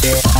Yeah.